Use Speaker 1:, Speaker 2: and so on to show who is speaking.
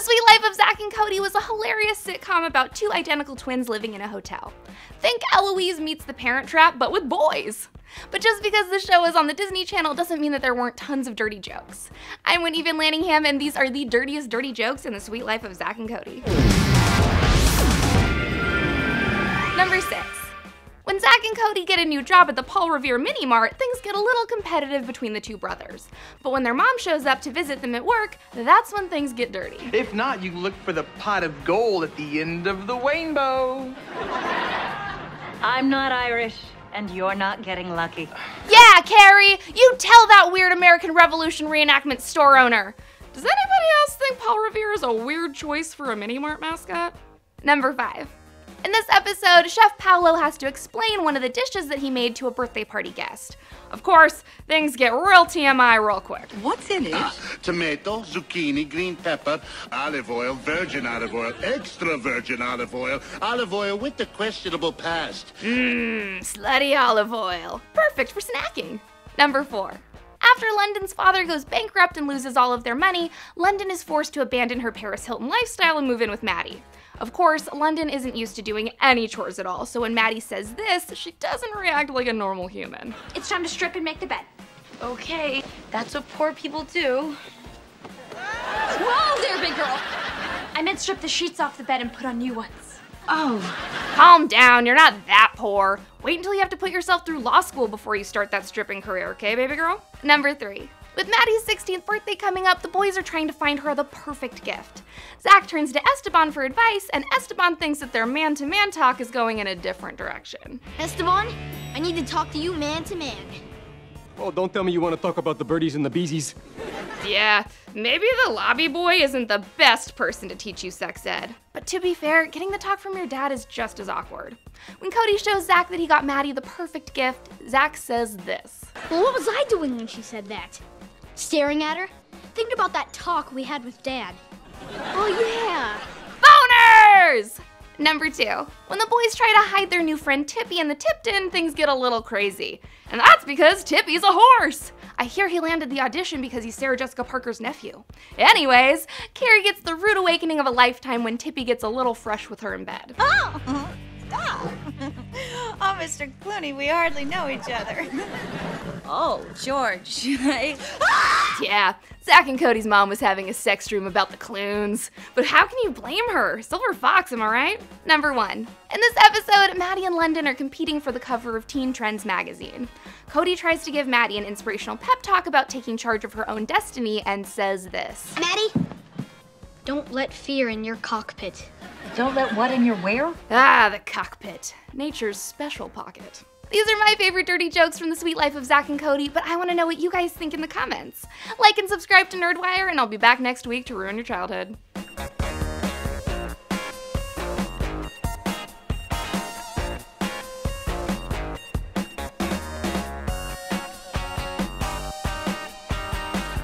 Speaker 1: The Suite Life of Zack and Cody was a hilarious sitcom about two identical twins living in a hotel. Think Eloise meets The Parent Trap, but with boys. But just because the show is on the Disney Channel doesn't mean that there weren't tons of dirty jokes. I'm Whitney Van Lanningham, and these are the dirtiest dirty jokes in The Suite Life of Zack and Cody. Number 6. When Zack and Cody get a new job at the Paul Revere Mini Mart, things get a little competitive between the two brothers. But when their mom shows up to visit them at work, that's when things get dirty.
Speaker 2: If not, you look for the pot of gold at the end of the rainbow.
Speaker 3: I'm not Irish, and you're not getting lucky.
Speaker 1: Yeah, Carey! You tell that weird American Revolution reenactment store owner! Does anybody else think Paul Revere is a weird choice for a Mini Mart mascot? Number 5. In this episode, Chef Paolo has to explain one of the dishes that he made to a birthday party guest. Of course, things get real TMI real quick.
Speaker 4: What's in it?
Speaker 5: Ah, tomato, zucchini, green pepper, olive oil, virgin olive oil, extra virgin olive oil, olive oil with the questionable past.
Speaker 1: Mmm, slutty olive oil. Perfect for snacking. Number 4. After London's father goes bankrupt and loses all of their money, London is forced to abandon her Paris Hilton lifestyle and move in with Maddie. Of course, London isn't used to doing any chores at all, so when Maddie says this, she doesn't react like a normal human.
Speaker 6: It's time to strip and make the bed.
Speaker 3: Okay, that's what poor people do.
Speaker 6: Whoa there, big girl! I meant strip the sheets off the bed and put on new ones.
Speaker 3: Oh,
Speaker 1: Calm down, you're not that poor. Wait until you have to put yourself through law school before you start that stripping career, okay, baby girl? Number 3. With Maddie's 16th birthday coming up, the boys are trying to find her the perfect gift. Zack turns to Esteban for advice, and Esteban thinks that their man to man talk is going in a different direction.
Speaker 7: Esteban, I need to talk to you man to man.
Speaker 8: Oh, don't tell me you want to talk about the birdies and the beesies.
Speaker 1: Yeah, maybe the lobby boy isn't the best person to teach you sex ed. But to be fair, getting the talk from your dad is just as awkward. When Cody shows Zack that he got Maddie the perfect gift, Zack says this.
Speaker 7: Well, what was I doing when she said that? Staring at her? Thinking about that talk we had with Dad. Oh, yeah.
Speaker 1: Boners! Number two, when the boys try to hide their new friend Tippy in the Tipton, things get a little crazy. And that's because Tippy's a horse! I hear he landed the audition because he's Sarah Jessica Parker's nephew. Anyways, Carey gets the rude awakening of a lifetime when Tippy gets a little fresh with her in bed.
Speaker 9: Oh, stop. oh, Mr. Clooney, we hardly know each other. oh, George. I...
Speaker 1: Yeah, Zack and Cody's mom was having a sex dream about the Clunes. But how can you blame her? Silver Fox, am I right? Number one. In this episode, Maddie and London are competing for the cover of Teen Trends magazine. Cody tries to give Maddie an inspirational pep talk about taking charge of her own destiny and says this
Speaker 7: Maddie, don't let fear in your cockpit.
Speaker 3: don't let what in your where?
Speaker 1: Ah, the cockpit. Nature's special pocket. These are my favorite dirty jokes from the suite life of Zack and Cody, but I want to know what you guys think in the comments. Like and subscribe to Nerdwire, and I'll be back next week to ruin your childhood.